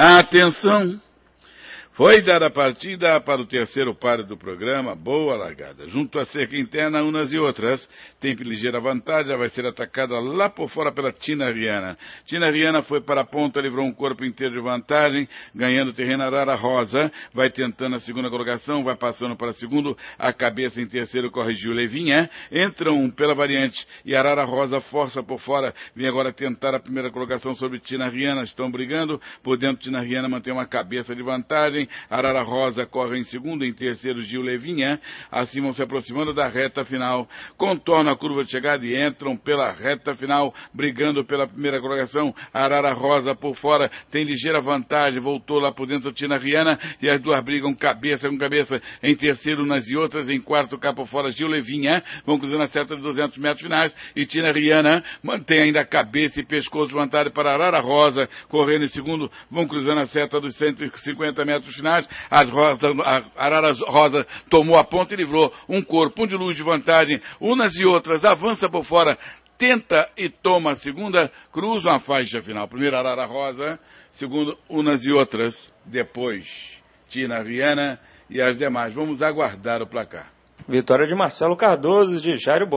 Atenção! Foi dada a partida para o terceiro páreo do programa, boa largada. Junto à cerca interna, umas e outras. Tem ligeira vantagem, vai ser atacada lá por fora pela Tina Riana. Tina Riana foi para a ponta, livrou um corpo inteiro de vantagem, ganhando terreno Arara Rosa. Vai tentando a segunda colocação, vai passando para segundo. A cabeça em terceiro corrigiu Levinha. Entram pela variante e Arara Rosa força por fora. Vem agora tentar a primeira colocação sobre Tina Riana. Estão brigando. Por dentro, Tina Riana mantém uma cabeça de vantagem. Arara Rosa corre em segundo, em terceiro Gil Levinha, assim vão se aproximando da reta final, contornam a curva de chegada e entram pela reta final, brigando pela primeira colocação, Arara Rosa por fora, tem ligeira vantagem, voltou lá por dentro Tina Riana, e as duas brigam cabeça com cabeça, em terceiro nas e outras, em quarto cá por fora Gil Levinha, vão cruzando a seta de 200 metros finais, e Tina Riana mantém ainda a cabeça e pescoço vantagem para Arara Rosa, correndo em segundo, vão cruzando a seta dos 150 metros as rosa, a Arara Rosa tomou a ponta e livrou um corpo, um de luz de vantagem, umas e outras, avança por fora, tenta e toma a segunda, cruzam a faixa final. Primeiro Arara Rosa, segundo umas e outras, depois Tina Viana e as demais. Vamos aguardar o placar. Vitória de Marcelo Cardoso, de Jairo